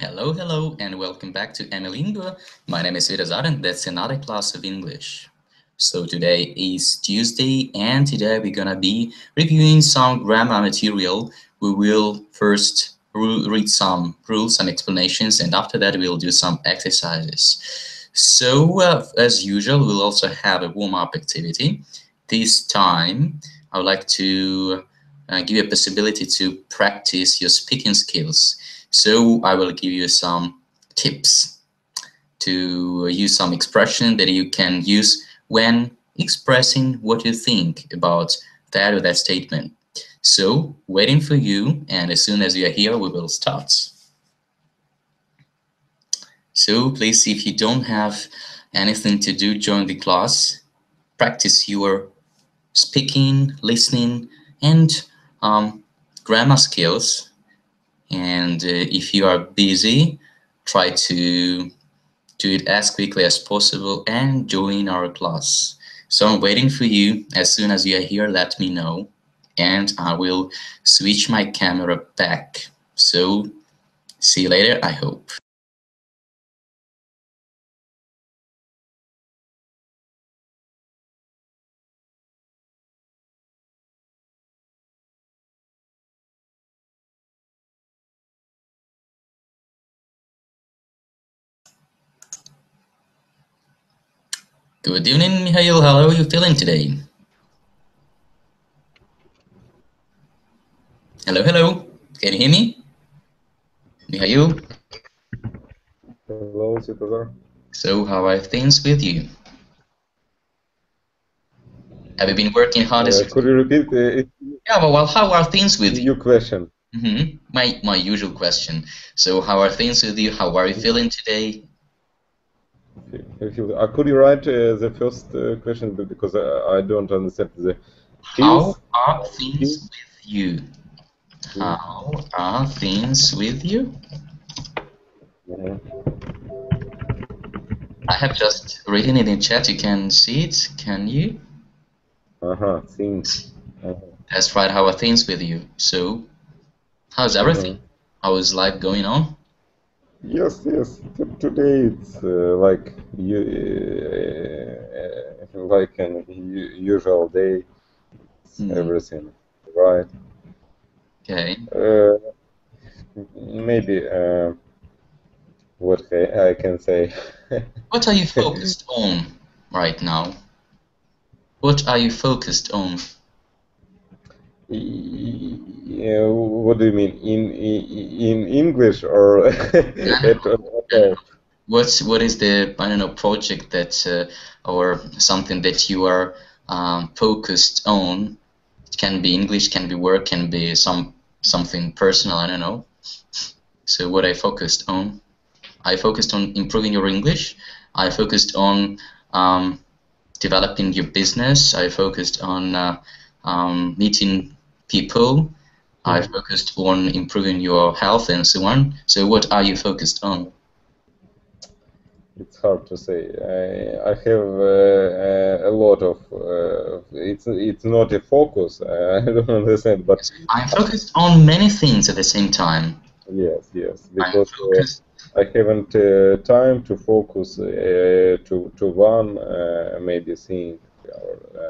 Hello, hello, and welcome back to Amilingo. My name is Svetozar, and that's another class of English. So today is Tuesday, and today we're gonna be reviewing some grammar material. We will first read some rules and explanations, and after that we'll do some exercises. So, uh, as usual, we'll also have a warm-up activity. This time, I would like to uh, give you a possibility to practice your speaking skills. So I will give you some tips to use some expression that you can use when expressing what you think about that or that statement. So waiting for you and as soon as you are here we will start. So please if you don't have anything to do during the class, practice your speaking, listening and um, grammar skills and uh, if you are busy try to do it as quickly as possible and join our class. So i'm waiting for you. As soon as you are here let me know and i will switch my camera back. So see you later i hope Good evening, Mihail. How are you feeling today? Hello, hello. Can you hear me? Mihail? Hello, Svetozar. So, how are things with you? Have you been working hard? Uh, could you repeat uh, yeah, well, well, how are things with you? your question? Mm -hmm. My my usual question. So, how are things with you? How are you feeling today? If you, uh, could you write uh, the first uh, question because I, I, don't understand the. How are things with you? How are things with you? Yeah. I have just written it in chat. You can see it. Can you? Uh huh. Things. Uh -huh. That's right. How are things with you? So, how's everything? Uh -huh. How is life going on? Yes, yes. Today it's uh, like you, uh, like an usual day. Mm. Everything right. Okay. Uh, maybe uh, what I can say. what are you focused on right now? What are you focused on? Yeah, what do you mean in in, in English or at all? What's what is the I don't know project that uh, or something that you are um, focused on? It can be English, can be work, can be some something personal. I don't know. So what I focused on, I focused on improving your English. I focused on um, developing your business. I focused on uh, um, meeting people. I mm-hmm. focused on improving your health and so on. So, what are you focused on? It's hard to say. I, I have uh, a lot of. Uh, it's it's not a focus. I don't understand, but I'm focused on many things at the same time. Yes, yes, because uh, I haven't uh, time to focus uh, to to one uh, maybe thing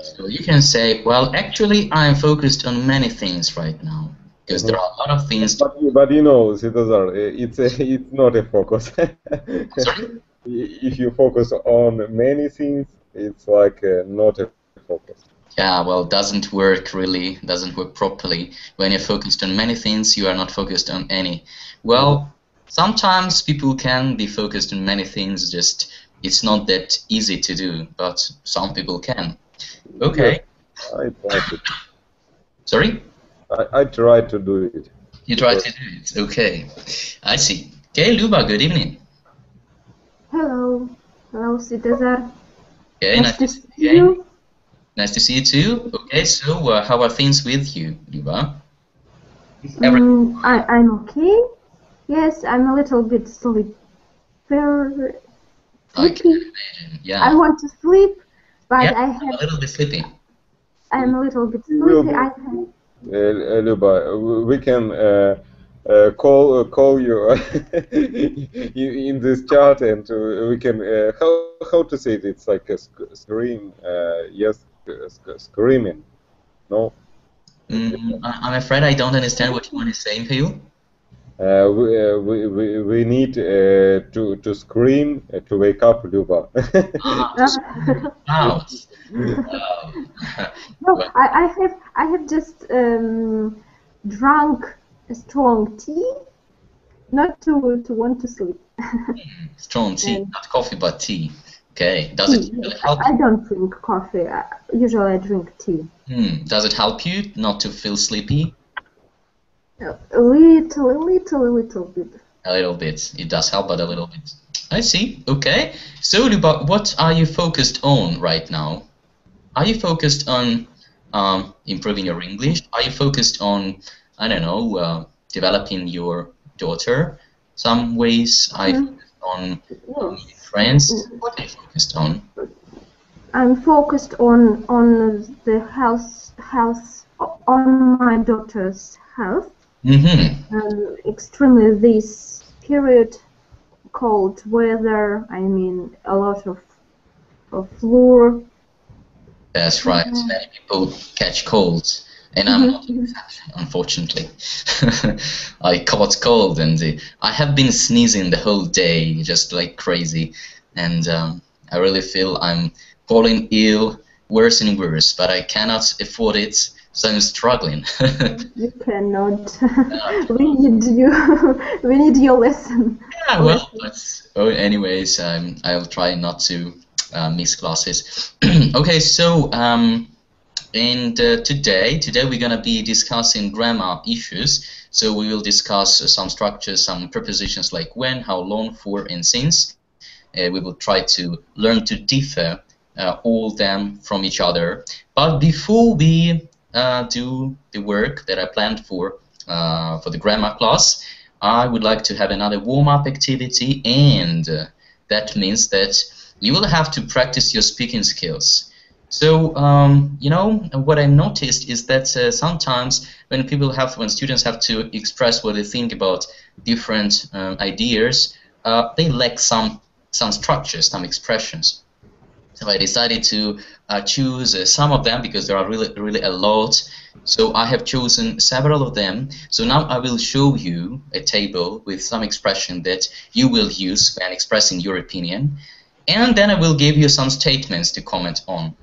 so you can say, well, actually, I'm focused on many things right now because there are a lot of things. But, but you know, Cesar, it's a, it's not a focus. if you focus on many things, it's like uh, not a focus. Yeah, well, doesn't work really, doesn't work properly. When you're focused on many things, you are not focused on any. Well, sometimes people can be focused on many things, just it's not that easy to do, but some people can. Okay. I try to. Sorry? I, I try to do it. You try to do it. Okay. I see. Okay, Luba, good evening. Hello. Hello, Cesar. Okay, nice, nice to see you. Nice to see you too. Okay, so uh, how are things with you, Luba? Mm, I, I'm okay. Yes, I'm a little bit sleepy. Sleepy. Yeah. I want to sleep, but yeah, I have a little bit sleepy. I'm a little bit sleepy. I have. Uh, Luba, we can uh, uh, call uh, call you in this chat, and uh, we can uh, how how to say it? It's like a sc scream. Uh, yes, screaming. No. Mm, I'm afraid I don't understand what you want to say, Phil. Uh, we, uh, we, we, we need uh, to, to scream to wake up Luba. wow. no, I, I have I have just um, drunk a strong tea, not to to want to sleep. strong tea, and not coffee, but tea. Okay. Does tea. it really help? I don't drink coffee. usually, I drink tea. Hmm. Does it help you not to feel sleepy? A little, a little, a little bit. A little bit. It does help, but a little bit. I see. Okay. So, Luba, what are you focused on right now? Are you focused on um, improving your English? Are you focused on, I don't know, uh, developing your daughter? Some ways I mm -hmm. on friends. What are you focused on? I'm focused on on the health health on my daughter's health Mm-hmm. Um, extremely this period cold weather. I mean, a lot of of flu. That's right. Mm-hmm. Many people catch colds, and I'm not unfortunately. I caught cold, and uh, I have been sneezing the whole day, just like crazy, and um, I really feel I'm falling ill worse and worse. But I cannot afford it so I'm struggling. you cannot. we need you. we need your lesson. Yeah, well, oh, anyways, um, I'll try not to uh, miss classes. okay, so um, and uh, today, today we're gonna be discussing grammar issues. So we will discuss uh, some structures, some prepositions like when, how long, for, and since. Uh, we will try to learn to differ uh, all them from each other. But before we do the work that I planned for uh, for the grammar class, I would like to have another warm-up activity, and uh, that means that you will have to practice your speaking skills. So, um, you know, what I noticed is that uh, sometimes when people have, when students have to express what they think about different um, ideas, uh, they lack some some structures, some expressions. So I decided to uh, choose uh, some of them because there are really, really a lot. So I have chosen several of them. So now I will show you a table with some expression that you will use when expressing your opinion. And then I will give you some statements to comment on.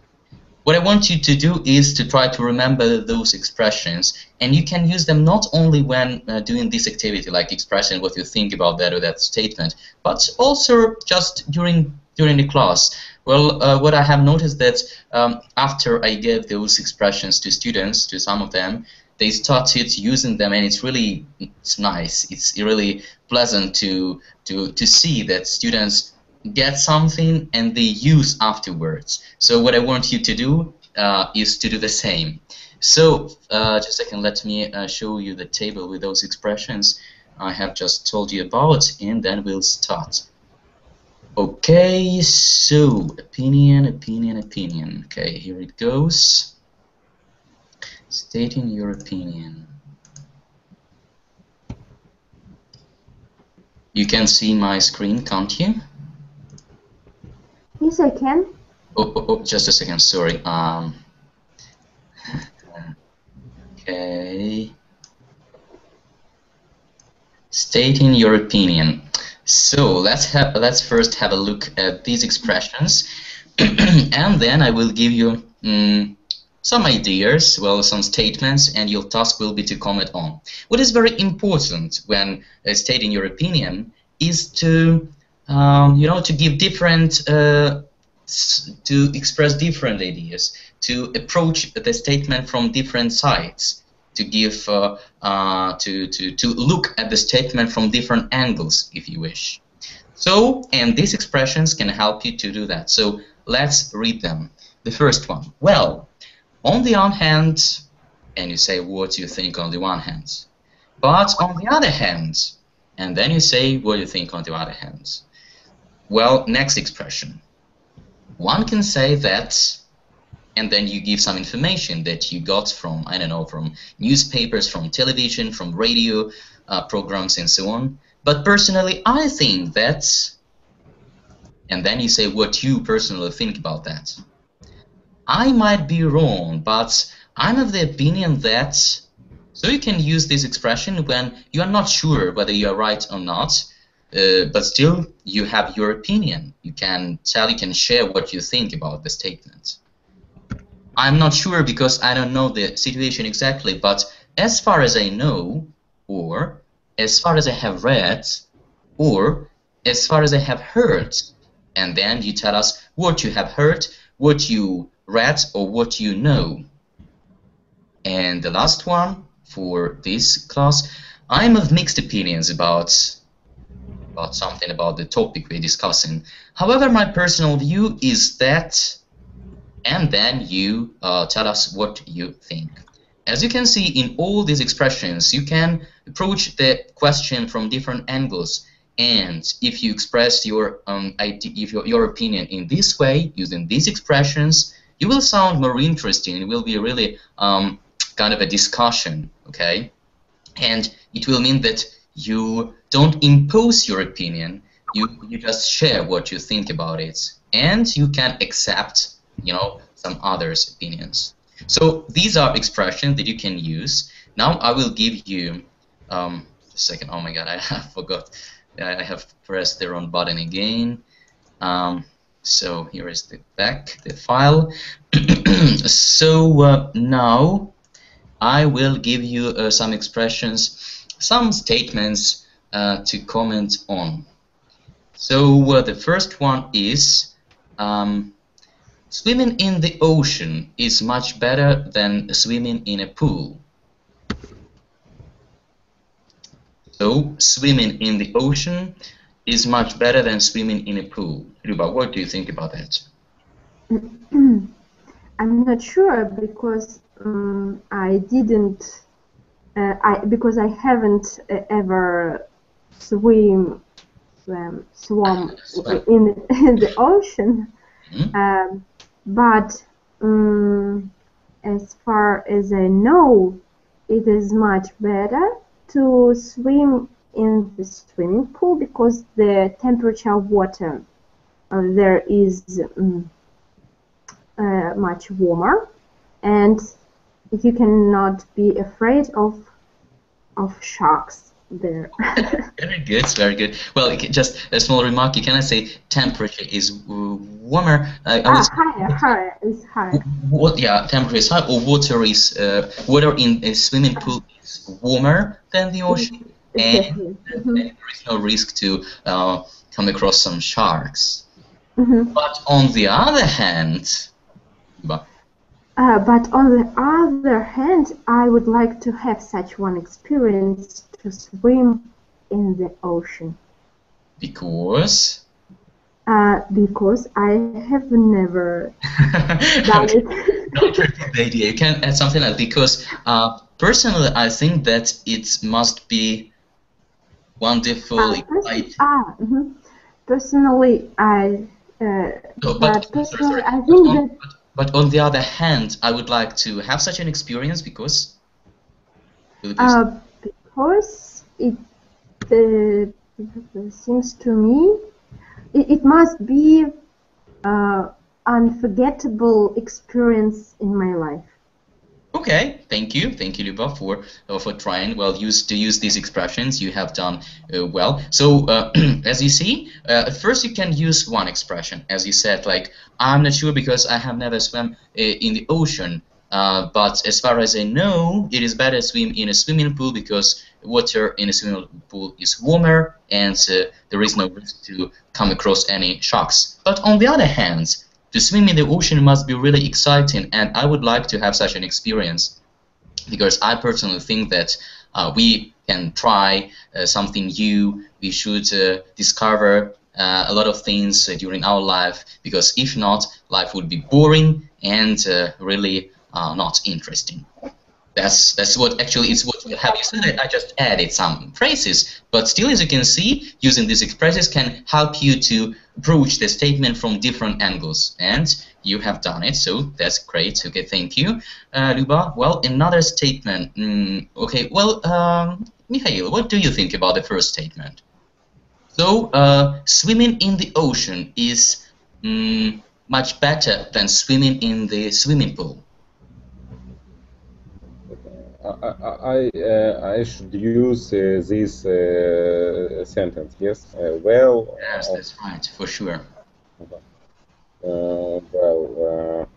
What I want you to do is to try to remember those expressions, and you can use them not only when uh, doing this activity, like expressing what you think about that or that statement, but also just during during the class. Well, uh, what I have noticed that um, after I gave those expressions to students, to some of them, they started using them, and it's really it's nice. It's really pleasant to to to see that students get something and they use afterwards. So what I want you to do uh, is to do the same. So uh, just a second, let me uh, show you the table with those expressions I have just told you about, and then we'll start. Okay, so opinion, opinion, opinion. Okay, here it goes. Stating your opinion. You can see my screen, can't you? Yes, I can. Oh, oh, oh just a second, sorry. Um, okay. Stating your opinion. So let's have let's first have a look at these expressions, and then I will give you um, some ideas, well, some statements, and your task will be to comment on. What is very important when uh, stating your opinion is to, um, you know, to give different, uh, to express different ideas, to approach the statement from different sides to give uh, uh, to, to, to look at the statement from different angles if you wish. So, and these expressions can help you to do that. So let's read them. The first one. Well, on the one hand, and you say what you think on the one hand. But on the other hand, and then you say what you think on the other hand. Well, next expression. One can say that and then you give some information that you got from I don't know from newspapers, from television, from radio uh, programs, and so on. But personally, I think that, and then you say what you personally think about that. I might be wrong, but I'm of the opinion that so you can use this expression when you are not sure whether you are right or not, uh, but still you have your opinion. You can tell, you can share what you think about the statement. I'm not sure because I don't know the situation exactly, but as far as I know, or as far as I have read, or as far as I have heard, and then you tell us what you have heard, what you read, or what you know. And the last one for this class, I'm of mixed opinions about about something about the topic we're discussing. However, my personal view is that and then you uh, tell us what you think. As you can see in all these expressions, you can approach the question from different angles. And if you express your um, if your, your opinion in this way, using these expressions, you will sound more interesting. It will be really um, kind of a discussion, okay? And it will mean that you don't impose your opinion. You you just share what you think about it, and you can accept you know, some others' opinions. So these are expressions that you can use. Now I will give you um, a second. Oh my God, I have forgot. I have pressed the wrong button again. Um, so here is the back, the file. so uh, now I will give you uh, some expressions, some statements uh, to comment on. So uh, the first one is um, Swimming in the ocean is much better than swimming in a pool. So, swimming in the ocean is much better than swimming in a pool. Luba, what do you think about that? I'm not sure because um, I didn't, uh, I because I haven't uh, ever swim, swam, swum in, in the ocean. Mm -hmm. um, but um, as far as I know, it is much better to swim in the swimming pool because the temperature of water uh, there is um, uh, much warmer. And you cannot be afraid of of sharks there. very good, very good. Well, just a small remark. You cannot say temperature is warmer. I, I ah, higher, higher is higher. What? Yeah, temperature is high, or water is uh, water in a swimming pool is warmer than the ocean, and, mm -hmm. there is no risk to uh, come across some sharks. Mm -hmm. But on the other hand, uh, but on the other hand, I would like to have such one experience to swim in the ocean. Because? Uh, because I have never done it. Repeat the idea. You can add something else because uh, personally, I think that it must be wonderful. Uh, ah, mm -hmm. Personally, I. Uh, no, but, but personally, sorry, I think on, that. But, on the other hand, I would like to have such an experience because. Uh, course, it uh, seems to me it, it must be uh, unforgettable experience in my life. Okay, thank you, thank you, Luba, for uh, for trying. Well, use to use these expressions, you have done uh, well. So, uh, as you see, uh, first you can use one expression, as you said, like I'm not sure because I have never swam uh, in the ocean. Uh, but as far as I know, it is better to swim in a swimming pool because water in a swimming pool is warmer and there is no risk to come across any sharks. But on the other hand, to swim in the ocean must be really exciting and I would like to have such an experience because I personally think that uh, we can try uh, something new, we should uh, discover uh, a lot of things during our life because if not, life would be boring and really uh, not interesting. That's that's what actually is what have you said it? I just added some phrases, but still, as you can see, using these expressions can help you to approach the statement from different angles, and you have done it. So that's great. Okay, thank you, uh, Luba. Well, another statement. Mm, okay, well, um, Mikhail, what do you think about the first statement? So, uh, swimming in the ocean is mm, much better than swimming in the swimming pool. I I, uh, I should use uh, this uh, sentence. Yes. Uh, well. Yes, that's right, for sure. Uh, well,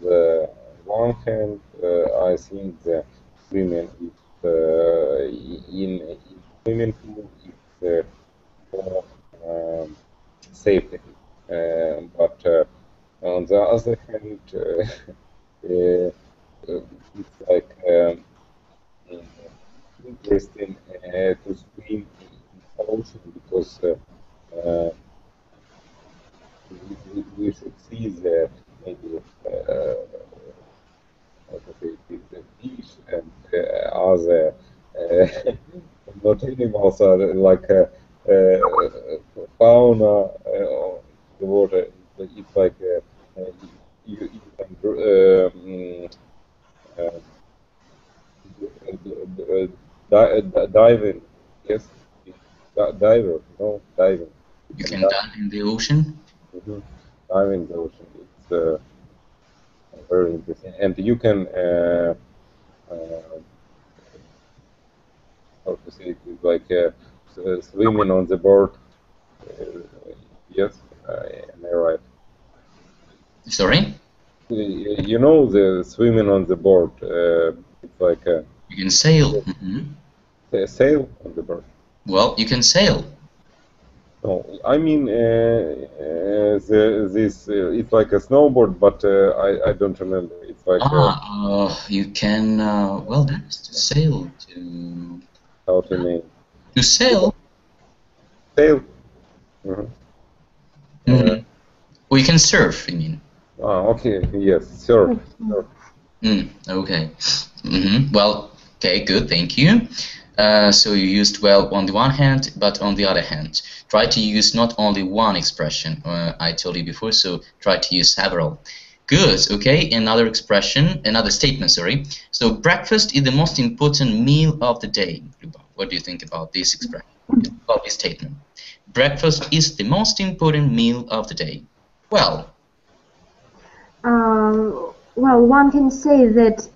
the one hand, I think the is in, pool is more um, safety. but on the other hand. Uh, it's like um, interesting uh, to swim in ocean because uh, we, we, should see the maybe uh, the fish and uh, other uh, not animals are like uh, fauna uh, the water. It's like you, you can um, diving, yes, diver, no, diving. You can dive in the ocean? Mm -hmm. Dive in the ocean. It's uh, very interesting. And you can, uh, uh, how to say it, like uh, swimming on the board. Uh, yes, am I right? Sorry? You know the swimming on the board. Uh, it's like a. You can sail. Mm -hmm. Sail on the board. Well, you can sail. No, I mean uh, uh, the, this. Uh, it's like a snowboard, but uh, I I don't remember. It's like. Ah, uh, you can. well, that's to sail. To. How to name? To sail. Sail. Mm -hmm. Mm -hmm. You can surf. I mean. Ah, okay, yes, sure. sure. Mm, okay. Mm -hmm. Well, okay, good, thank you. Uh, so you used well on the one hand, but on the other hand, try to use not only one expression. Uh, I told you before, so try to use several. Good. Okay. Another expression, another statement. Sorry. So breakfast is the most important meal of the day. What do you think about this expression? About this statement? Breakfast is the most important meal of the day. Well, um, well, one can say that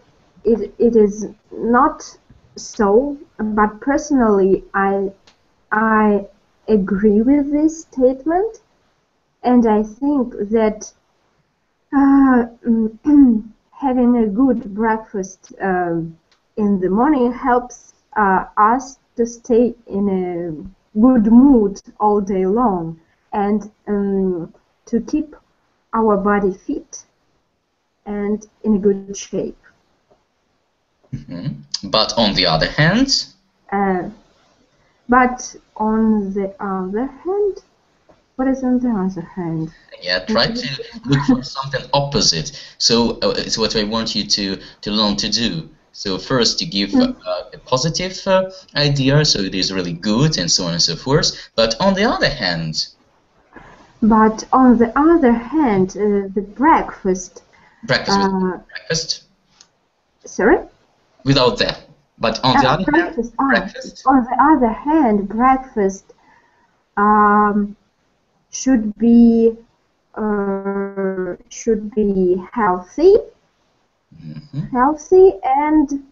it, it is not so, but personally, I, I agree with this statement, and I think that uh, having a good breakfast um, in the morning helps uh, us to stay in a good mood all day long and um, to keep our body fit and in a good shape. Mm -hmm. But on the other hand? Uh, but on the other hand, what is on the other hand? Yeah, try to look for something opposite. So uh, it's what I want you to, to learn to do. So first you give uh, a positive uh, idea, so it is really good and so on and so forth. But on the other hand, but on the other hand, uh, the breakfast Breakfast uh, breakfast. Sorry. Without that, but on the other hand, breakfast. On the other hand, breakfast um, should be uh, should be healthy, mm -hmm. healthy and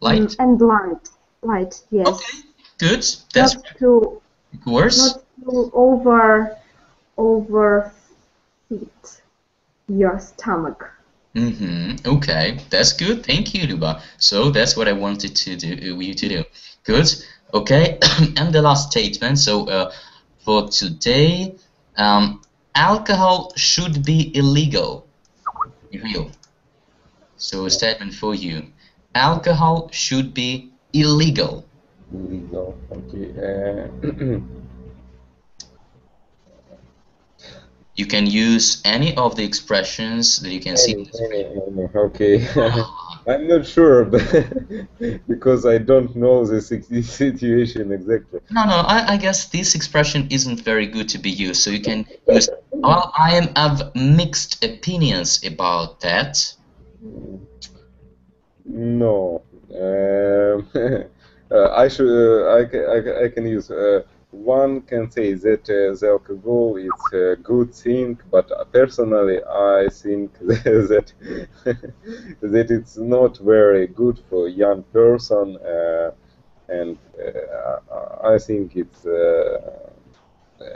light and light, light. Yes. Okay. Good. That's not too. Worse. Not too over overfeed your stomach. Mm-hmm. Okay, that's good. Thank you, Luba. So that's what I wanted to do uh, you to do. Good. Okay, and the last statement. So uh, for today, um, alcohol should be illegal. Real. So a statement for you. Alcohol should be illegal. Illegal. Okay. Uh, You can use any of the expressions that you can see. Any, any, any, okay. I'm not sure because I don't know the situation exactly. No, no, I, I, guess this expression isn't very good to be used. So you can use, well, I am of mixed opinions about that. No. Um, uh, I should, uh, I, I, I can use, uh, one can say that uh, the alcohol is a good thing, but personally I think that that it's not very good for young person, uh, and uh, I think it's uh, uh,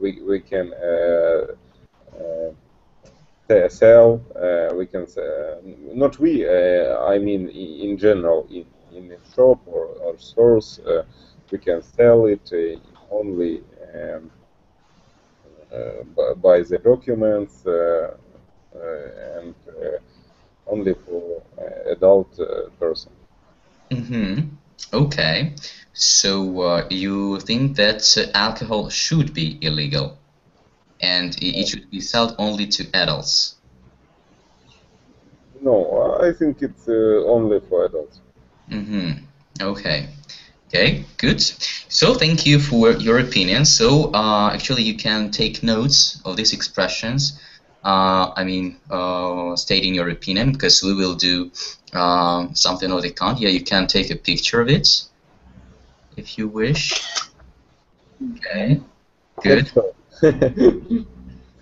we we can uh, sell we can not we I mean in general in in a shop or, or stores we can sell it only um, uh, by the documents uh, uh, and only for adult person. Mm-hmm. Okay. So uh, you think that uh, alcohol should be illegal, and it should be sold only to adults? No, I think it's uh, only for adults. Mm-hmm. Okay. Okay, good. So thank you for your opinion. So uh, actually you can take notes of these expressions. Uh, I mean, uh, stating your opinion because we will do uh, something of the kind. Yeah, you can take a picture of it if you wish. Okay, good.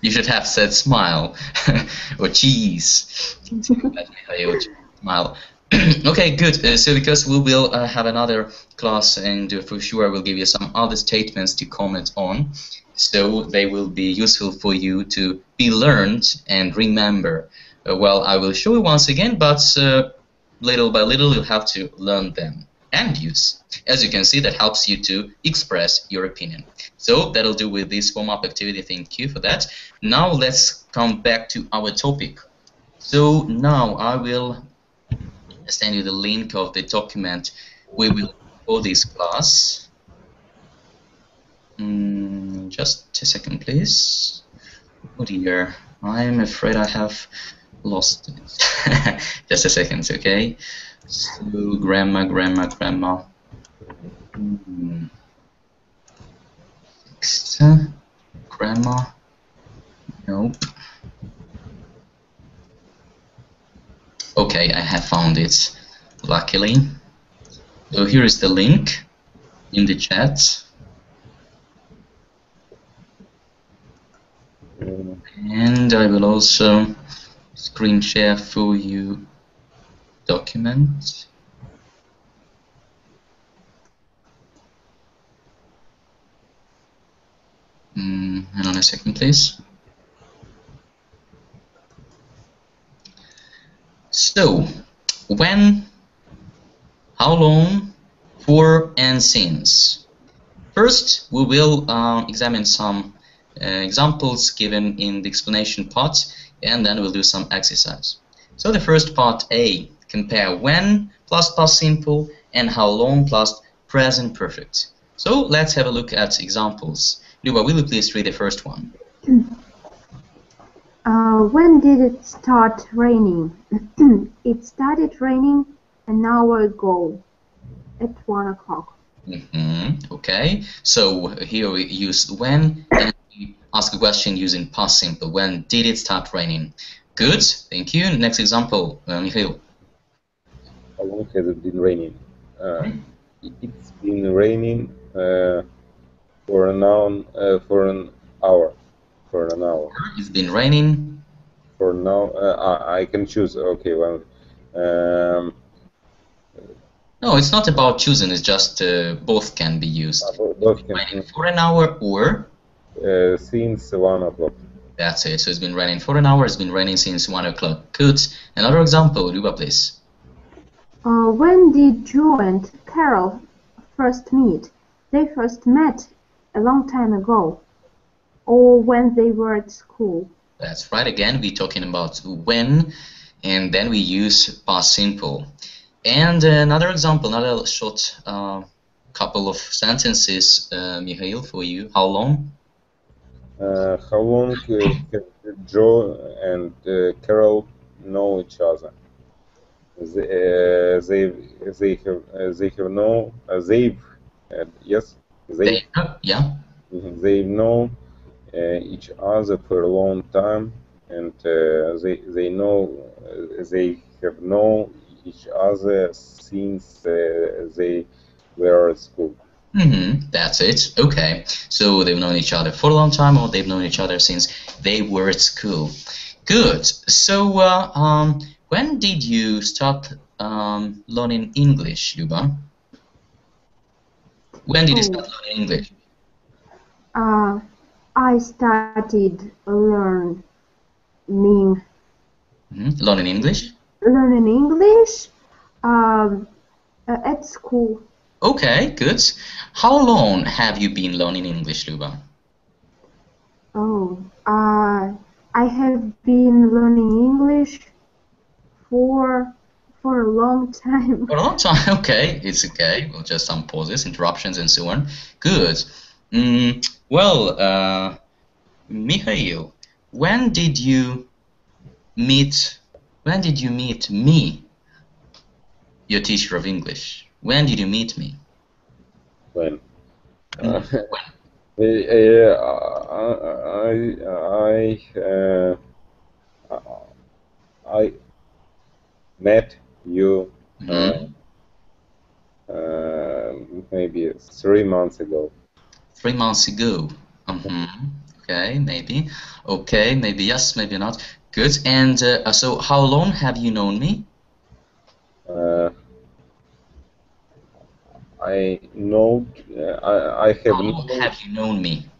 you should have said smile or cheese. smile. okay, good. Uh, so because we will uh, have another class and uh, for sure I will give you some other statements to comment on. So they will be useful for you to be learned and remember. Uh, well, I will show you once again, but uh, little by little you'll have to learn them and use. As you can see, that helps you to express your opinion. So that'll do with this warm-up activity. Thank you for that. Now let's come back to our topic. So now I will send you the link of the document we will for this class. Mm, just a second, please. Oh dear, I'm afraid I have lost it. just a second, okay? So, grandma, grandma, grammar. Mm. Next, grammar. Nope. Okay, I have found it, luckily. So here is the link in the chat. And I will also screen share for you document. Mm, hang on a second, please. So, when, how long, for, and since. First, we will uh, examine some uh, examples given in the explanation part, and then we'll do some exercise. So the first part A, compare when plus past simple and how long plus present perfect. So let's have a look at examples. Luba, will you please read the first one? Uh, when did it start raining? it started raining an hour ago at 1 o'clock. Mm -hmm. Okay, so here we use when and we ask a question using past simple. When did it start raining? Good, thank you. Next example, uh, Mikhail. How long has it been raining? Uh, it's been raining uh, for an hour, uh, for an hour for an hour. It's been raining. For now, uh, I, can choose. Okay, well. Um, no, it's not about choosing. It's just uh, both can be used. Uh, both can. raining For an hour or. Uh, since one o'clock. That's it. So it's been raining for an hour. It's been raining since one o'clock. Good. Another example, Luba, please. Uh, when did Joe and Carol first meet? They first met a long time ago or when they were at school. That's right. Again, we're talking about when, and then we use past simple. And another example, another short uh, couple of sentences, uh, Mikhail, for you. How long? Uh, how long uh, Joe and uh, Carol know each other? They uh, they they have uh, they have know uh, they've uh, yes they They, yeah. Mhm. They know each other for a long time, and uh, they they know uh, they have known each other since uh, they were at school. hmm That's it. Okay. So they've known each other for a long time, or they've known each other since they were at school. Good. So, uh, um, when did you start um, learning English, Luba? When did you start learning English? Uh, I started learning hmm Learning English? learning English um, uh, at school. Okay, good. How long have you been learning English, Luba? Oh, uh, I have been learning English for for a long time. For a long time. Okay, it's okay. Well, just some pauses, interruptions, and so on. Good. Mm, well, uh, Mikhail, when did you meet? When did you meet me, your teacher of English? When did you meet me? When Mm, uh, when? uh, I I uh, I met you Mhm. uh, maybe three months ago. Three months ago. hmm Okay, maybe. Okay, maybe yes, maybe not. Good. And uh, so, how long have you known me? Uh, I know uh, I, I have How long known, have you known me?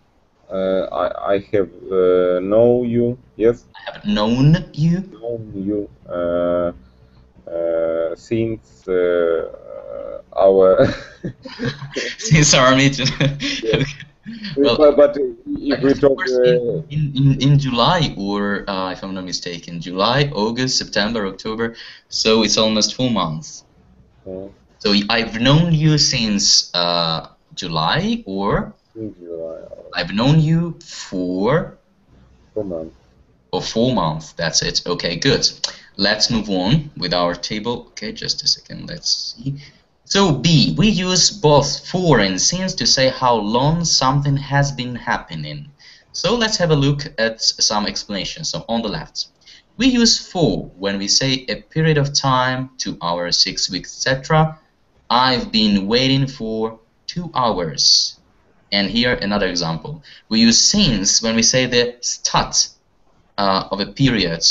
uh, I, I have uh, know you yes I have known you known you uh, uh, since uh, our since our meeting. okay. Well, but, but if we talk uh, in, in, in July, or uh, if I'm not mistaken, July, August, September, October, so it's almost four months. uh, So I've known you since uh, July, or July or I've known you for four months. or four months. That's it. Okay, good. Let's move on with our table. Okay, just a second. Let's see. So B, we use both for and since to say how long something has been happening. So let's have a look at some explanations. So on the left, we use for when we say a period of time, two hours, six weeks, etc. I've been waiting for two hours. And here another example. We use since when we say the start uh, of a period,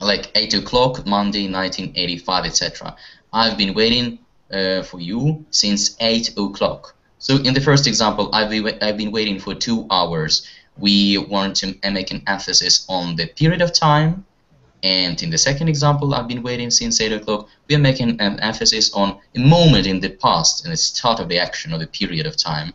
like 8 o'clock, Monday, 1985, etc. I've been waiting uh, for you since 8 o'clock. So in the first example, I've been, I've been waiting for two hours. We want to make an emphasis on the period of time. And in the second example, I've been waiting since 8 o'clock. We are making an emphasis on a moment in the past and the start of the action or the period of time.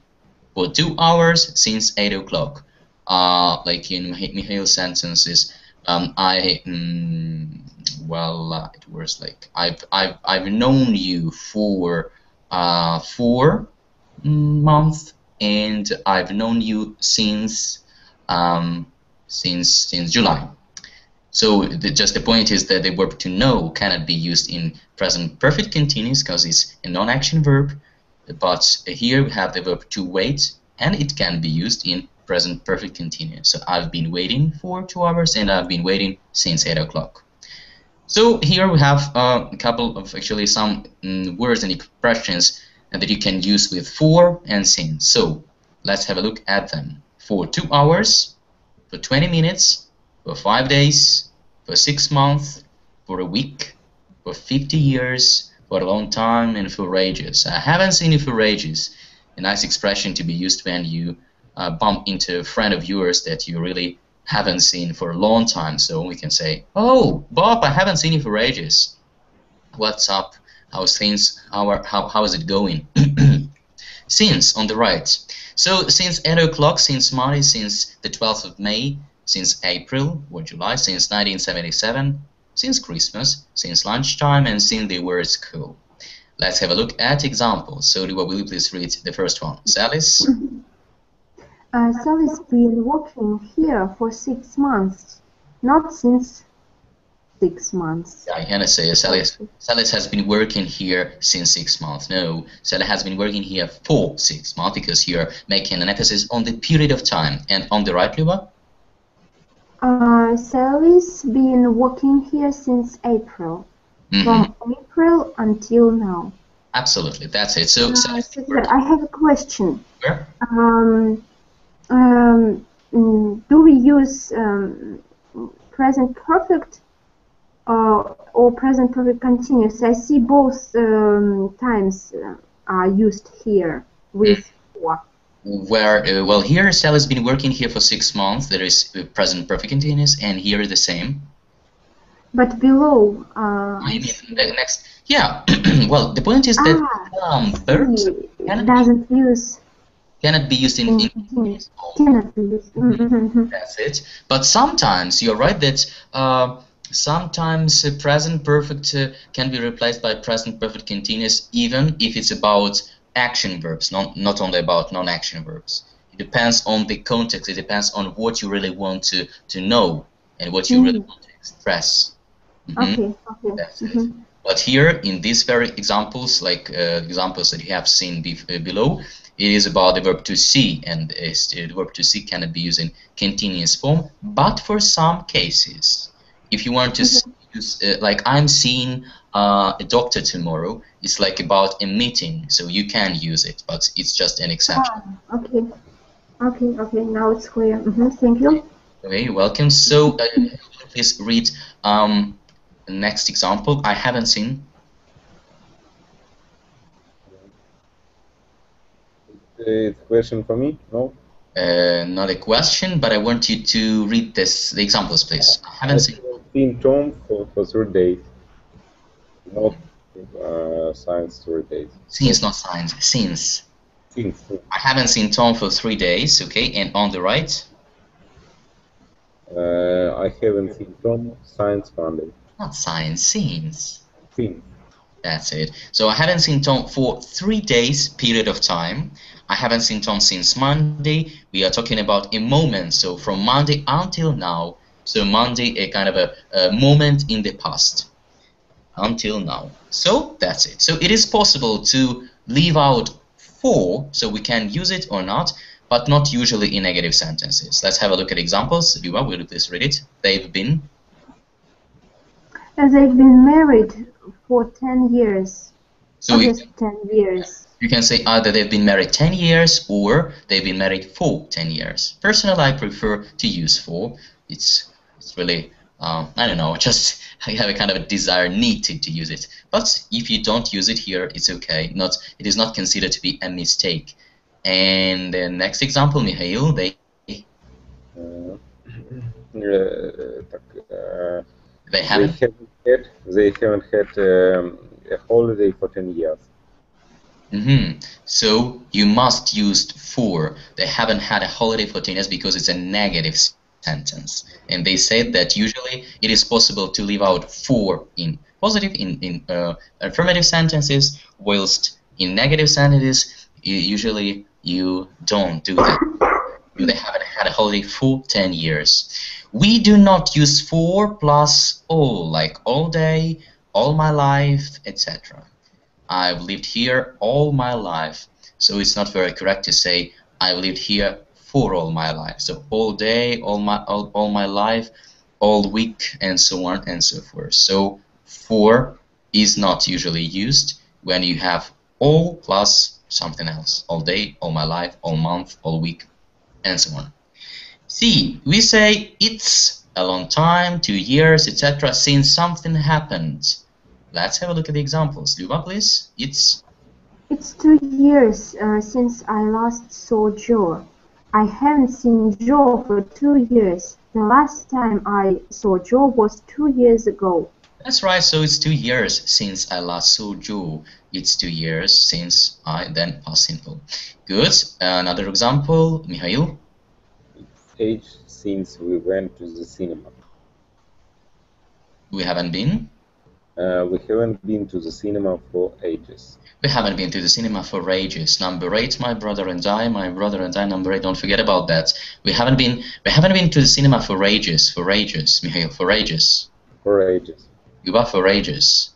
For two hours since 8 o'clock uh, like in Mih- Mikhail's sentences, um, I mm, well, uh, it was like I've I've I've known you for uh, four mm, months, and I've known you since um, since since July. So the, just the point is that the verb to know cannot be used in present perfect continuous because it's a non-action verb. But here we have the verb to wait, and it can be used in present perfect continuous. So I've been waiting for two hours, and I've been waiting since eight o'clock. So here we have a couple of actually some mm, words and expressions that you can use with for and since. So let's have a look at them. For two hours, for 20 minutes, for five days, for six months, for a week, for 50 years, for a long time, and for ages. I haven't seen you for ages. A nice expression to be used when you uh, bump into a friend of yours that you really haven't seen for a long time. So we can say, "Oh, Bob, I haven't seen you for ages. What's up? How's things? How are, how how is it going?" since on the right. So since 8 o'clock, since Monday, since the 12th of May, since April or July, since 1977, since Christmas, since lunchtime, and since they were at school. Let's have a look at examples. So, Luba, will you please read the first one? Salis? Uh, Sally's been working here for six months, not since six months. Yeah, I cannot say Sally, Sally has been working here since six months. No, Sally has been working here for six months because you're making an emphasis on the period of time. And on the right, Luba? Uh, Sally's been working here since April, Mhm. from April until now. Absolutely, that's it. So, Uh, so I have a question. where? Um, um, mm, do we use um, present perfect uh, or present perfect continuous? I see both um, times uh, are used here with for. Where, uh, well, here Sally's been working here for six months. There is uh, present perfect continuous, and here the same. But below, uh, I mean, the next, yeah. well, the point is that ah, um, verbs it doesn't use cannot be used in, in in continuous. Cannot be used. That's it. But sometimes you're right that uh, sometimes uh, present perfect uh, can be replaced by present perfect continuous, even if it's about action verbs, not not only about non-action verbs. It depends on the context. It depends on what you really want to to know and what you really Mhm. want to express. Mhm. Okay, okay. That's it. mhm. But here, in these very examples, like uh, examples that you have seen be uh, below, it is about the verb to see, and the verb to see cannot be used in continuous form. But for some cases, if you want to s- use, uh, like I'm seeing uh, a doctor tomorrow, it's like about a meeting, so you can use it, but it's just an exception. Ah, okay. Okay, okay, now it's clear. hmm Thank you. Okay, you're welcome. So uh, please read um, the next example. I haven't seen. A question for me? No? Uh, not a question, but I want you to read this the examples, please. I I haven't seen. haven't seen Tom for, for three days. Not uh, science three days. Since, not science. Since. Since. I haven't seen Tom for three days. Okay, and on the right, Uh, I haven't seen Tom science Monday. not science, Since. Since. That's it. So I haven't seen Tom for three days period of time. I haven't seen Tom since Monday. We are talking about a moment. So from Monday until now. So Monday, a kind of a, a moment in the past. Until now. So that's it. So it is possible to leave out for, so we can use it or not, but not usually in negative sentences. Let's have a look at examples. Luba, will you please read it? They've been. They've been married for 10 years. So just 10 years. You can say either they've been married 10 years or they've been married for 10 years. Personally, I prefer to use for. It's, it's really, um, I don't know, just I have a kind of a desire, need to, to use it. But if you don't use it here, it's okay. Not, it is not considered to be a mistake. And the next example, Mikhail, they... Mm-hmm. Uh, they haven't... They haven't had, they haven't had um, a holiday for 10 years hmm So you must use for. They haven't had a holiday for 10 years because it's a negative sentence. And they said that usually it is possible to leave out for in positive, in, in uh, affirmative sentences, whilst in negative sentences, you, usually you don't do that. They haven't had a holiday for 10 years. We do not use for plus all, like all day, all my life, etc. I've lived here all my life. So it's not very correct to say I've lived here for all my life. So all day, all my all, all my life, all week, and so on and so forth. So for is not usually used when you have all plus something else. All day, all my life, all month, all week, and so on. C. We say it's a long time, two years, etc. since something happened. Let's have a look at the examples. Luba, please. It's It's two years uh, since I last saw Joe. I haven't seen Joe for two years. The last time I saw Joe was two years ago. that's right. So it's two years since I last saw Joe. It's two years since I then past simple. Good. Another example, Mikhail. It's age since we went to the cinema. We haven't been. Uh, we haven't been to the cinema for ages. We haven't been to the cinema for ages. Number eight, my brother and I. My brother and I. Number eight. Don't forget about that. We haven't been. We haven't been to the cinema for ages. For ages, Mikhail. For ages. For ages. Luba for ages.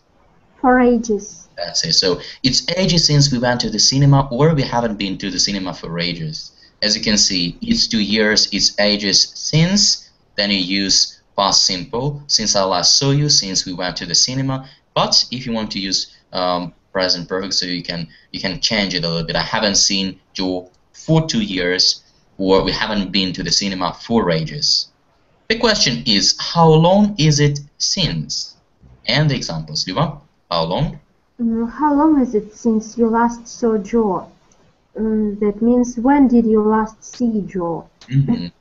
For ages. That's it. So it's ages since we went to the cinema, or we haven't been to the cinema for ages. As you can see, it's two years. It's ages since. Then you use past simple. Since I last saw you. Since we went to the cinema. But if you want to use um, present perfect so you can you can change it a little bit i haven't seen joe for two years or we haven't been to the cinema for ages the question is how long is it since and the examples Luba, how long Mm, how long is it since you last saw joe Mm, that means when did you last see joe Mhm.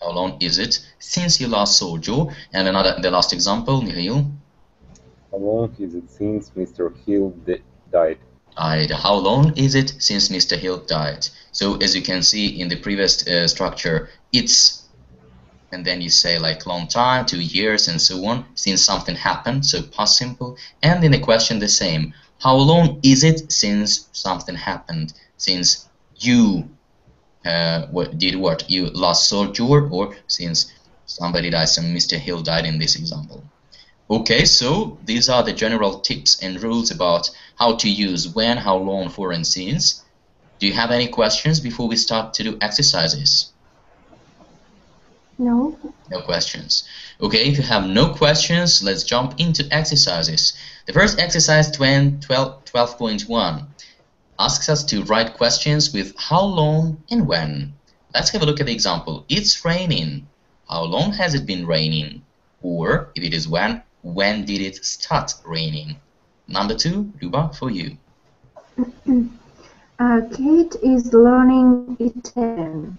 How long is it since you last saw joe and another the last example Mikhail How long is it since Mr. Hill di- died? died. How long is it since Mr. Hill died? So as you can see in the previous uh, structure, it's and then you say like long time, two years, and so on, since something happened, so past simple. And in the question the same. How long is it since something happened? Since you uh, what, did what? You last saw George, or since somebody died, so Mr. Hill died in this example. Okay, so these are the general tips and rules about how to use when, how long, for, and since. Do you have any questions before we start to do exercises? no No questions. Okay, if you have no questions, let's jump into exercises. The first exercise 12 12.1 asks us to write questions with how long and when. Let's have a look at the example. It's raining. How long has it been raining? Or, if it is when, when did it start raining? Number two, Luba, for you. uh, kate is learning italian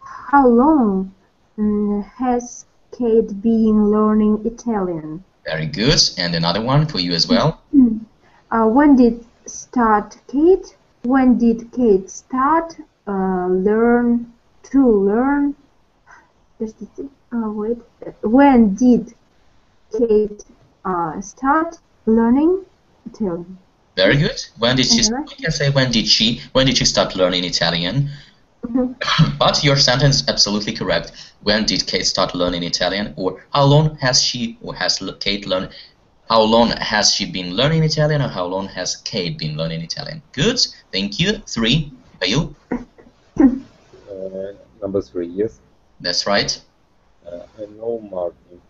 how long mm, has kate been learning italian Very good. And another one for you as well. Uh, when did start Kate? When did Kate start uh, learn to learn? Just uh, wait. When did Kate uh, start learning Italian? Very good. When did she? Mhm. We can say when did she? When did she start learning Italian? Mhm. but your sentence is absolutely correct. When did Kate start learning Italian? Or how long has she or has Kate learned? How long has she been learning Italian? Or how long has Kate been learning Italian? Good. Thank you. Three. Bail. Uh, number three, yes. That's right. Uh, I know Martin.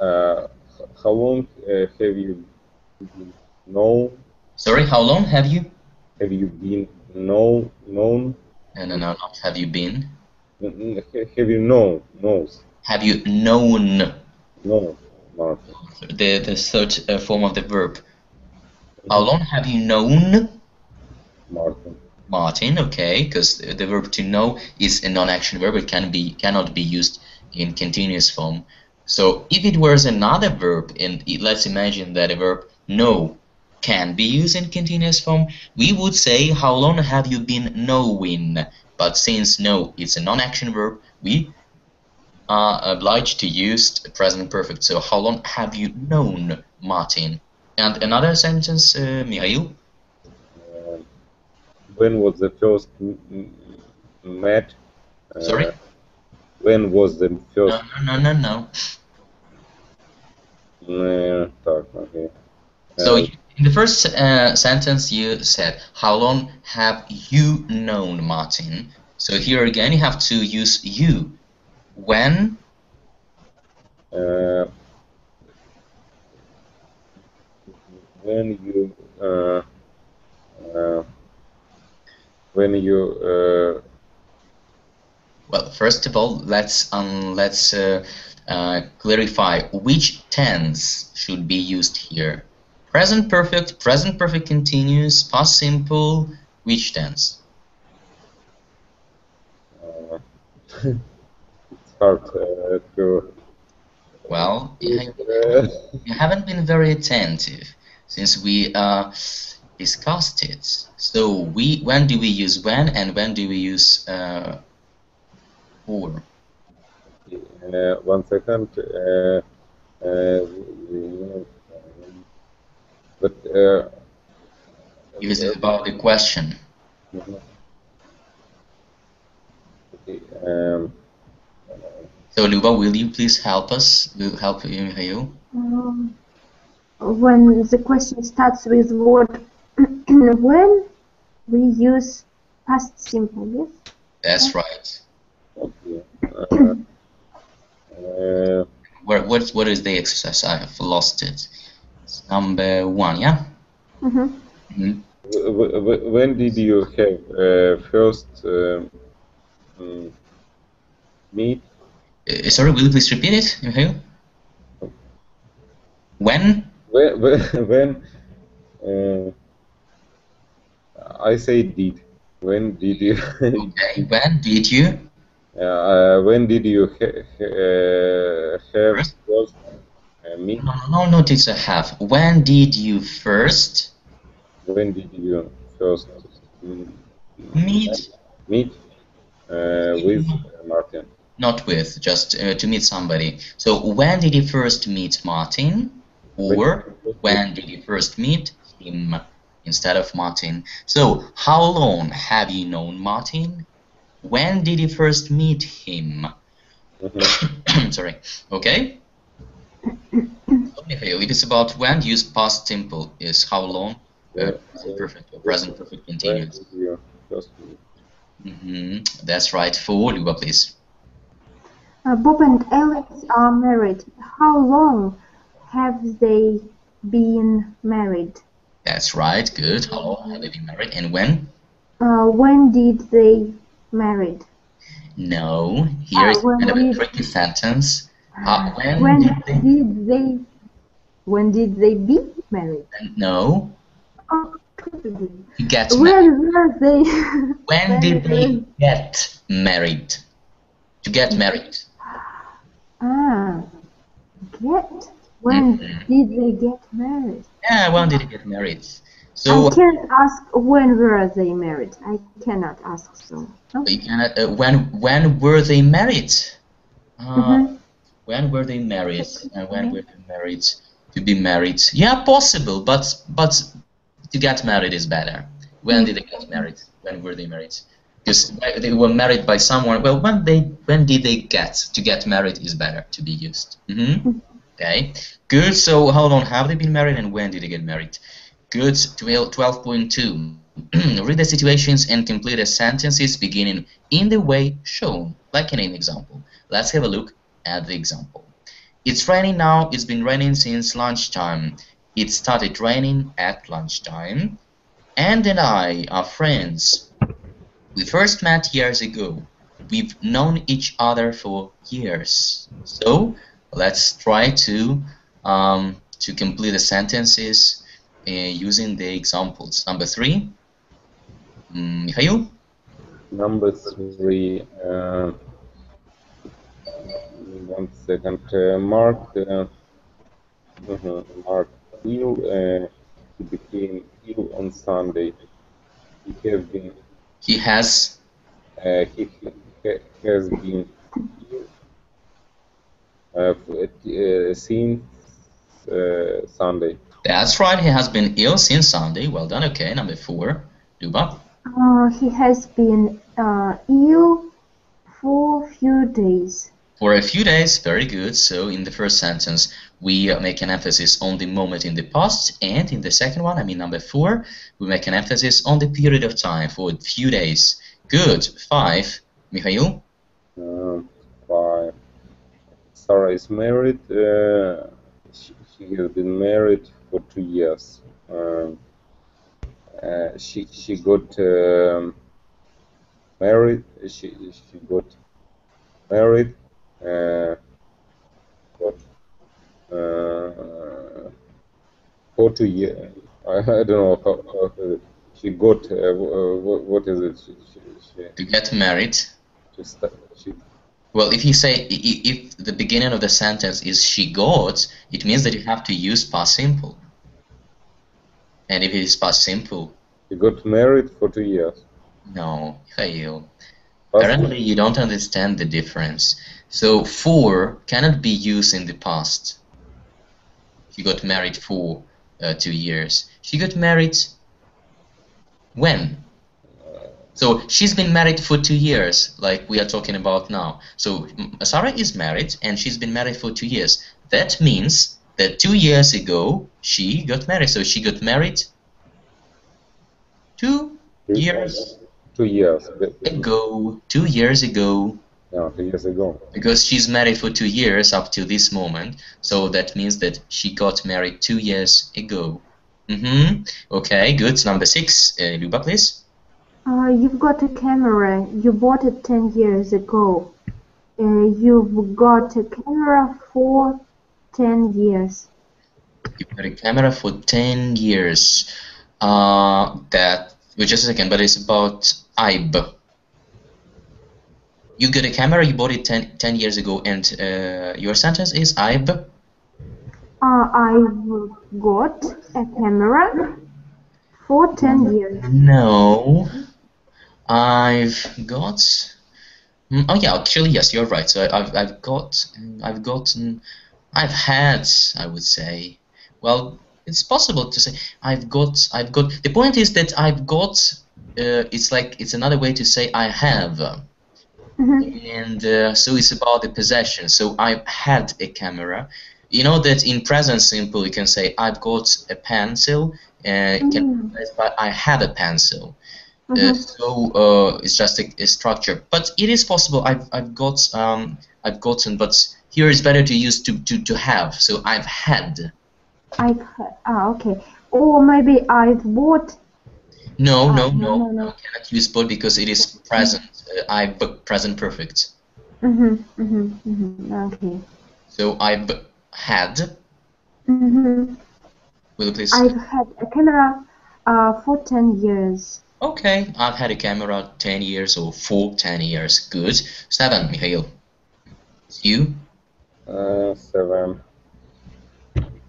Uh, how long uh, have you been known? Sorry. How long have you? Have you been know, known? No, no, no. Not have you been. N- n- ha- Have you known? Knows. Have you known? Martin. The the third uh, form of the verb. How long have you known? Martin. Martin, okay, because the the verb to know is a non-action verb. It can be cannot be used in continuous form. So if it was another verb, and let's imagine that a verb know can be used in continuous form, we would say, "How long have you been knowing?" But since know is a non-action verb, we are obliged to use present perfect. So how long have you known Martin? And another sentence, uh, Mikhail? Uh, when was the first met? Uh, Sorry? When was the first... No, no, no, no, no. okay. So uh, in the first uh, sentence you said, how long have you known Martin? So here again you have to use you when? uh, when you uh, uh, when you uh, Well, first of all, let's um, let's uh, uh, clarify which tense should be used here. Present perfect, present perfect continuous, past simple. Which tense? hard uh, to Well, you, you haven't been very attentive since we uh, discussed it. So we when do we use when and when do we use uh, for? uh, one second uh, Uh, but uh, It is about the question. okay, um, So Luba, will you please help us? Will help you, Mikhail? Um, when the question starts with word when we use past simple, yes? That's right. okay. Uh, uh, Where, what, what is the exercise? I have lost it. It's number one, yeah? Mm-hmm. Mhm. w- w- when did you have uh, first um, mm, meet? Uh, sorry, will you please repeat it, Mikhail? When? When, when uh, I say did. When did you? Okay, when did you? uh, when did you ha- ha- uh, have First? uh, meet? No, no, no, not it's a have. When did you first When did you first meet? meet uh, with Martin? Not with, just uh, to meet somebody. So when did you first meet Martin? Or when did you first meet him instead of Martin? So how long have you known Martin? When did you first meet him? Mhm. Sorry. Okay. Mikhail, it is about when use past simple is how long uh, perfect or present perfect continuous. did you first meet? hmm That's right. For Luba, please. Uh, Bob and Alex are married. How long have they been married? That's right. Good. How long have they been married and when? Uh, when did they married? No. Here's Ah, when kind of a tricky sentence. Uh, when, When did they? did they? When did they be married? No. Oh, Get married. when were they? When did did they get married? To get married. Ah, get. When did they get married? Yeah. When did they get married? So I can't ask when were they married. I cannot ask so. You cannot. Uh, when when were they married? Uh, Mhm. When were they married? And when were they married? To be married? Yeah, possible, but but to get married is better. When did they get married? When were they married? Because they were married by someone. Well, when they when did they get to get married is better to be used. hmm Okay, good. So how long have they been married, and when did they get married? Good. Twelve point two. Read the situations and complete the sentences beginning in the way shown, like in an example. Let's have a look at the example. It's raining now. It's been raining since lunchtime. It started raining at lunchtime. And and I are friends. We first met years ago. We've known each other for years. So let's try to um, to complete the sentences uh, using the examples. Number three. Mm, Mikhail? Number three. Uh, one second. Uh, Mark. Uh, mhm, Mark ill. Uh, he became ill on Sunday. He have been. He has Uh, he ha- has been ill uh, uh, since uh, Sunday. That's right, he has been ill since Sunday. Well done, okay. Number four, Luba. Uh, he has been uh, ill for few days. For a few days, very good. So in the first sentence, we uh, make an emphasis on the moment in the past, and in the second one, I mean number four, we make an emphasis on the period of time for a few days. Good. Five, Mikhail. Um, five. Sarah is married. Uh, she, she has been married for two years. Um, uh, she she got um, married. She she got married. Uh, got, uh, for two years. I, I don't know how, how she got. Uh, wh- wh- what is it? She, she, she, To get married. she, sta- she Well, if you say if the beginning of the sentence is she got, it means that you have to use past simple. And if it is past simple, she got married for two years. no, Mikhail. Apparently, you don't understand the difference. So, for cannot be used in the past. She got married for uh, two years. She got married when? So she's been married for two years, like we are talking about now. So Sarah is married and she's been married for two years. That means that two years ago she got married. So she got married two years Two years. ago. Two years ago. No, two years ago. Because she's married for two years up to this moment. So that means that she got married two years ago. Mm-hmm. Okay, good. Number six. Uh, Luba, please. Uh, you've got a camera. You bought it 10 years ago. Uh, you've got a camera for 10 years. You've got a camera for 10 years. Uh, that, wait just a second, but it's about IB. You got a camera, you bought it 10, 10 years ago, and uh, your sentence is IB. Uh, I've got a camera for 10 years. No. I've got. Mm, Oh yeah, actually yes, you're right. So I've I've got I've gotten I've had I would say. Well, it's possible to say I've got I've got. The point is that I've got. Uh, it's like it's another way to say I have, Mhm. and uh, so it's about the possession. So I've had a camera. You know that in present simple you can say I've got a pencil. Uh, can Mm. be replaced by I had a pencil. Uh, Mhm. so uh, it's just a, a structure, but it is possible. I've I've got um I've gotten, but here it's better to use to to to have. So I've had. I've had, ah, okay. Or maybe I've bought, No, Ah, no, no, no, no, no. You cannot use both because it is present. Uh, I b- present perfect. mm-hmm, mm-hmm, mm-hmm, okay. So I b- had. Mm-hmm. Will you please? I've had a camera uh, for 10 years. Okay, I've had a camera ten years or for ten years. Good. Seven, Mikhail. It's you. Uh, seven.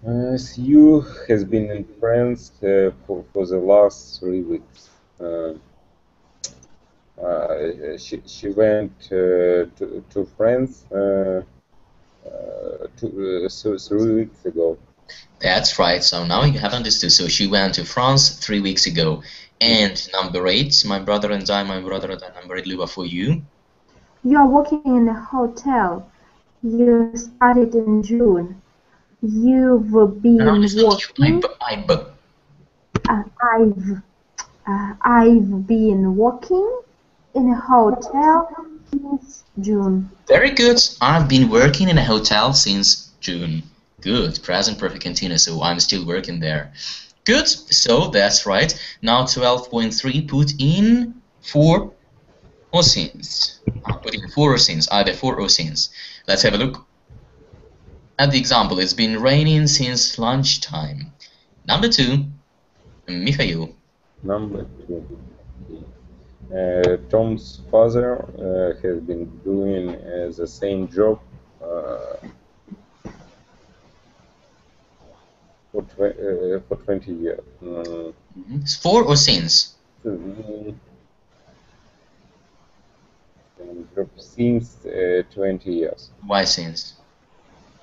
Uh, Sue has been in France uh, for, for the last three weeks. Uh, uh, she, she went uh, to, to France uh, uh, two, uh, so, three weeks ago. That's right. So now you have understood. So she went to France three weeks ago. And number eight, my brother and I, my brother and I, number eight, Luba, for you. You're working in a hotel. You started in June. You've been No, it's not you. I, working. b- I, b- Uh, I've uh, I've been working in a hotel since June. Very good. I've been working in a hotel since June. Good. Present perfect continuous. So I'm still working there. Good. So that's right. Now 12.3, put in four or since. I put in four or since, either four or since. Let's have a look at the example. It's been raining since lunchtime. Number two, Mikhail. Number two. Uh, Tom's father uh, has been doing uh, the same job uh, for, tw- uh, for 20 years. Mm. It's four or since. job since uh, 20 years. Why since?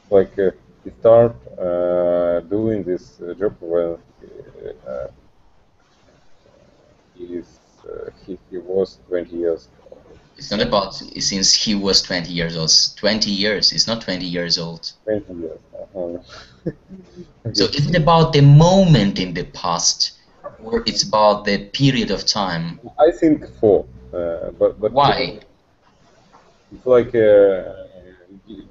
Like uh, he start uh, doing this uh, job when uh, uh, he, is, uh, he, he was 20 years old. It's not about since he was 20 years old. 20 years. It's not 20 years old. 20 years. Uh-huh. So is it about the moment in the past, or it's about the period of time? I think four, uh, but but Why? It's like uh,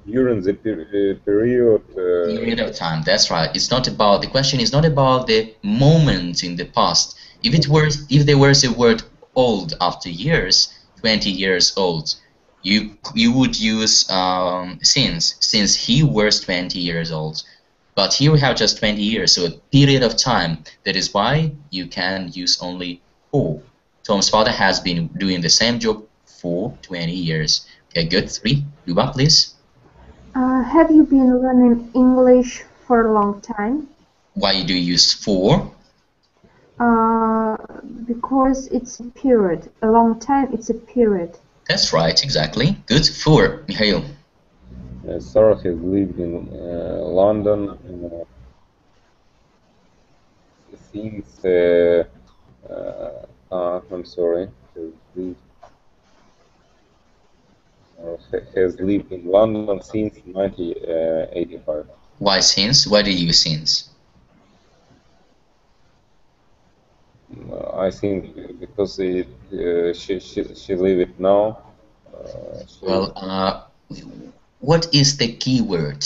during the per- uh, period. Uh, Period of time. That's right. It's not about the question. is not about the moment in the past. If it were, if there was a word old after years, 20 years old, you you would use um, since since he was 20 years old. But here we have just 20 years, so a period of time. That is why you can use only for. Tom's father has been doing the same job for 20 years. Okay, good. Three. Luba, please. Uh, have you been learning English for a long time? Why do you use for? Uh, because it's a period. A long time, it's a period. That's right, exactly. Good. For, Mikhail. uh, Sarah has lived in uh, London uh, since uh, uh, uh, I'm sorry, has lived, ha- has lived in London since 1985. Why since? Why do you since? Uh, I think because it, uh, she, she she live it now. Uh, Well, uh, what is the key word?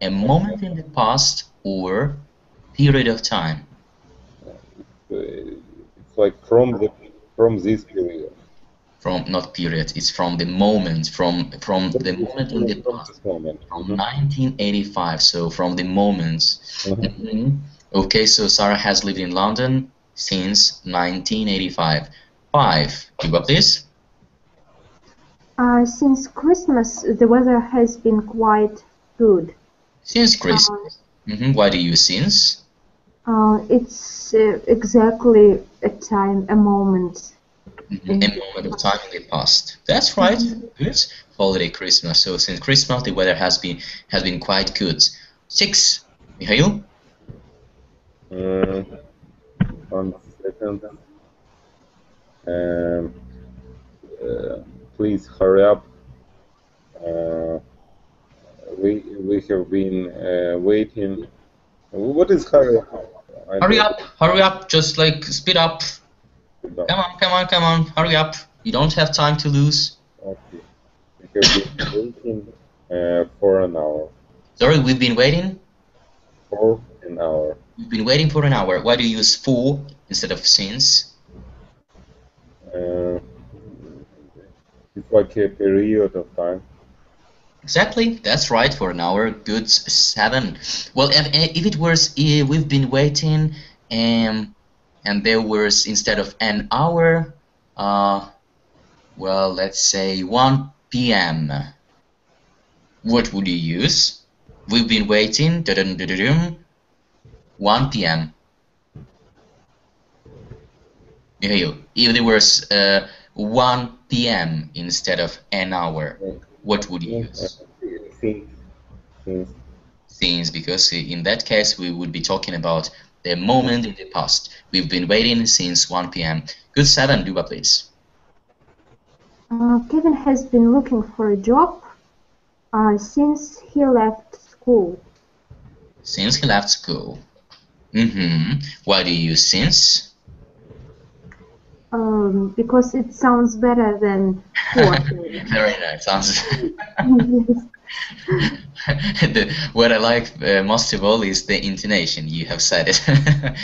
A moment in the past or period of time? uh, it's like from the from this period. From not period, it's from the moment, from from the moment in the past, moment. from Mhm. 1985. So from the moment. Mhm. Mhm. Okay, so Sarah has lived in London since 1985. Five. You got this? Uh, since Christmas, the weather has been quite good. Since Christmas. hmm Why do you since? Uh, it's uh, exactly a time, a moment. A moment of time in the past. That's right. Good. Holiday Christmas. So since Christmas, the weather has been has been quite good. Six. Mikhail. Mm, one second. Um, uh, please hurry up. Uh, we we have been uh, waiting. What is hurry up? I Hurry don't up! Hurry up! Just like speed up. Come on! Come on! Come on! Hurry up! You don't have time to lose. Okay. We have been waiting uh, for an hour. Sorry, we've been waiting. For an hour. We've been waiting for an hour. Why do you use for instead of since? Uh, it's like a period of time. Exactly, that's right, for an hour, good seven. Well, if, if it was, eh, we've been waiting, um, and there was, instead of an hour, uh, well, let's say 1 p.m. What would you use? We've been waiting, dun dun dun 1 p.m. If there was uh, 1 p.m. instead of an hour, what would you use? Since, since Since, because in that case we would be talking about the moment in the past. We've been waiting since 1 p.m. Good seven, Luba, please. Uh, Kevin has been looking for a job uh, since he left school. Since he left school. Mm-hmm. Why do you use since? Um, because it sounds better than for. Very nice. Sounds. yes. the, what I like uh, most of all is the intonation. You have said it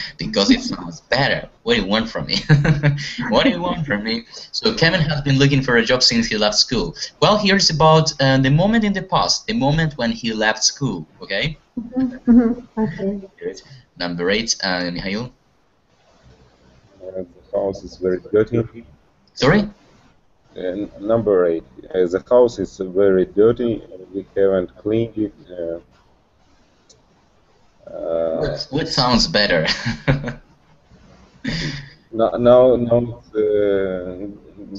because it sounds better. What do you want from me? what do you want from me? So Kevin has been looking for a job since he left school. Well, here's about uh, the moment in the past, the moment when he left school. Okay. Mhm, okay. Good. Number eight, uh, Mikhail. uh, the house is very dirty. Sorry. And number eight, uh, the house is very dirty. We haven't cleaned it. Uh, uh, What, what sounds better? now, now it's uh,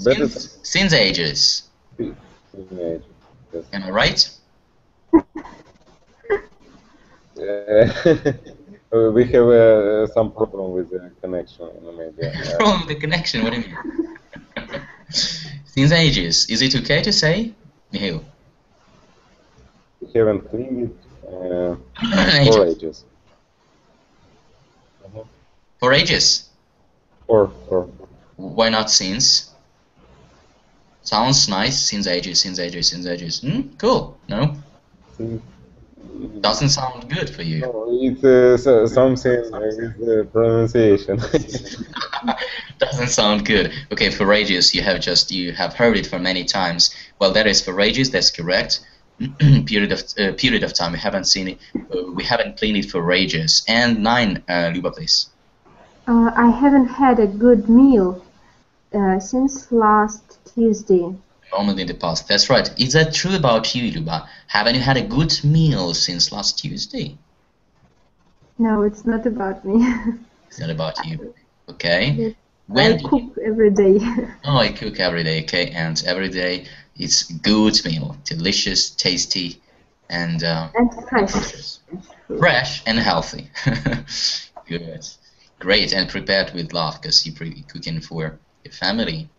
better. since, since ages. than- Am I right? Uh, we have uh, some problem with the connection, maybe. Uh, Problem with the connection. What do you mean? Since ages. Is it okay to say, Mikhail? Haven't cleaned it uh, ages. for ages. For ages. Or, or Why not since? Sounds nice. Since ages, since ages, since ages. Hmm? Cool. No? since Doesn't sound good for you. No, it's uh, so- something with the pronunciation. Doesn't sound good. Okay, for ages, you have just you have heard it for many times. Well, that is for ages. That's correct. period of uh, period of time. We haven't seen it. Uh, we haven't cleaned it for ages. And nine, uh, Luba, please. Uh, I haven't had a good meal uh, since last Tuesday. Moment in the past. That's right. Is that true about you, Luba? Haven't you had a good meal since last Tuesday? No, it's not about me. It's not about you. Okay. When I cook every day. Oh, I cook every day, okay, and every day it's good meal, delicious, tasty, and uh, and fresh. fresh and healthy. good. Great, and prepared with love because you're cooking for your family.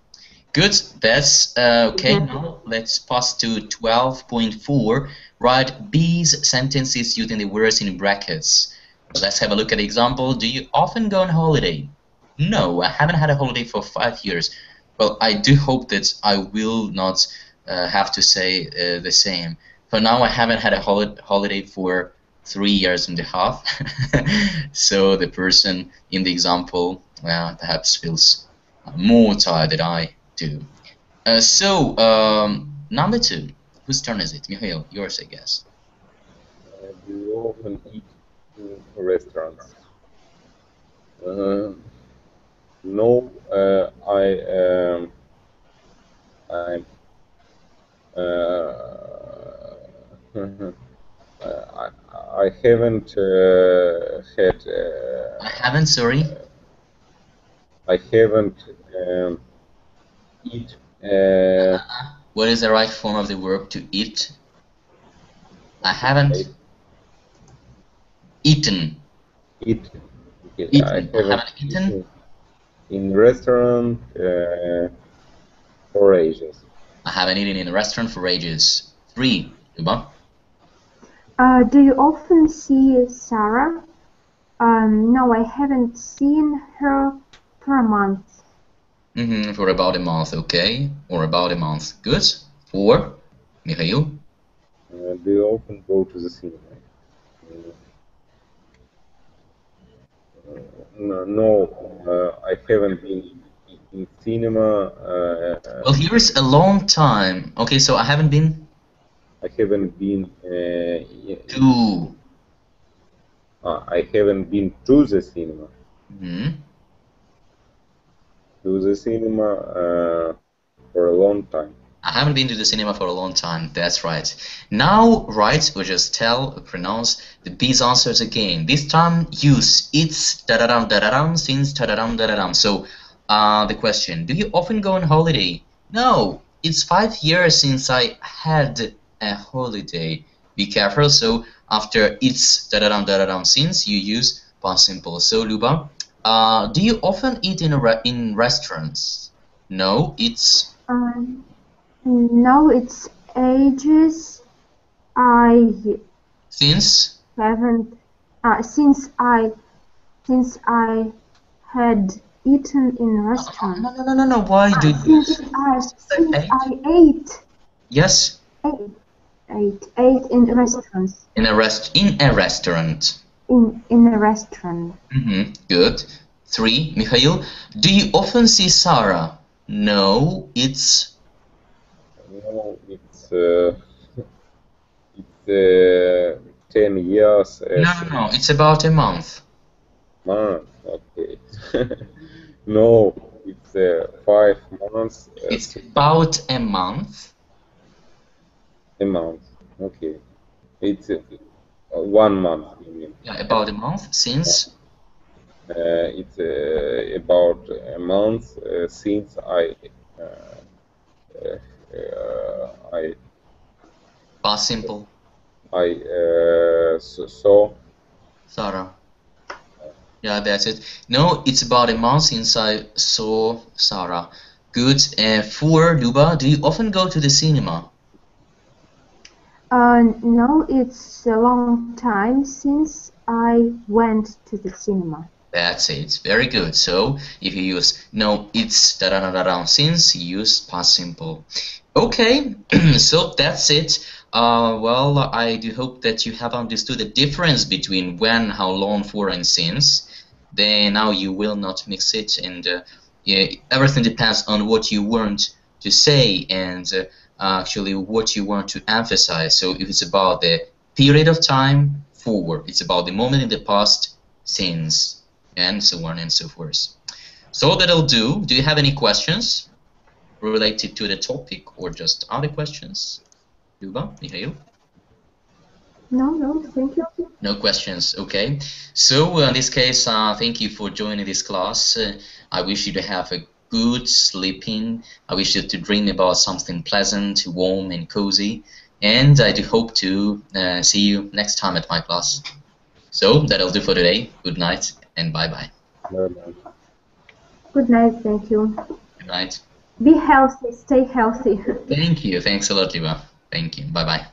Good, that's uh, okay. Now let's pass to 12.4. Write these sentences using the words in brackets. Let's have a look at the example. Do you often go on holiday? No, I haven't had a holiday for five years. Well, I do hope that I will not uh, have to say uh, the same. For now, I haven't had a hol holiday for three years and a half. so the person in the example well, perhaps feels more tired than I do. Uh, so, um, number two. Whose turn is it? Mikhail, yours, I guess. Uh, you often eat in restaurants? Uh, no, uh, I um, I uh, I, I haven't uh, had. Uh, I haven't. Sorry. I haven't um, eat. Uh, what is the right form of the verb to eat? I haven't eaten. Eat. Eaten. I haven't, I haven't eaten. In restaurant uh, for ages. I haven't eaten in a restaurant for ages. Three. Luba. Uh, do you often see Sarah? Um, no, I haven't seen her for a month. Mm -hmm, for about a month, okay. Or about a month. Good. Four. Mikhail? Uh, do you often go to the cinema? Uh, no, no uh, I haven't been in cinema. Uh, well, here's a long time. Okay, so I haven't been I haven't been uh, to. Uh, I haven't been to the cinema. Mm-hmm. To the cinema uh, for a long time. I haven't been to the cinema for a long time. That's right. Now, right, we just tell, pronounce the B's answers again. This time, use it's da da dum da da dum since da da dum da da dum. So, uh, the question: Do you often go on holiday? No, it's five years since I had a holiday. Be careful. So after it's da da dum da da dum since you use past simple. So Luba, uh, do you often eat in re in restaurants? No, it's. Um, no, it's ages. I. Since. Haven't. Uh, since I, since I had eaten in a restaurant. No, no, no, no, no. Why uh, do you? Since, I, since I ate. Yes. Ate Eight. Eight in restaurants. In a rest. In a restaurant. In in a restaurant. Mm-hmm. Good. Three. Mikhail, do you often see Sarah? No, it's. No, it's. Uh, it's uh, ten years. no, no, no. It's about a month. Month. Okay. no, it's uh, five months. it's about a month A month, Okay. It's uh, one month, you mean? Yeah, about a month since? Uh, it's uh, about a month uh, since I uh, uh, I past simple. I saw Sarah. Yeah, that's it. No, it's about a month since I saw Sarah. Good. And for Luba, do you often go to the cinema? Uh, no, it's a long time since I went to the cinema. That's it. Very good. So if you use no, it's da da da da da since you use past simple. Okay, so that's it. Uh, well, I do hope that you have understood the difference between when, how long, for, and since. Then now you will not mix it, and uh, yeah, everything depends on what you want to say and. Uh, actually what you want to emphasize. So if it's about the period of time, forward. It's about the moment in the past, since, and so on and so forth. So that'll do. Do you have any questions related to the topic or just other questions? Luba, Mikhail? No, no, thank you. No questions, okay. So uh, in this case, uh, thank you for joining this class. Uh, I wish you to have a good sleeping. I wish you to dream about something pleasant, warm, and cozy. And I do hope to uh, see you next time at my class. So that'll do for today. Good night and bye bye. Bye bye. Good night. Thank you. Good night. Be healthy. Stay healthy. Thank you. Thanks a lot, Liva. Thank you. Bye bye.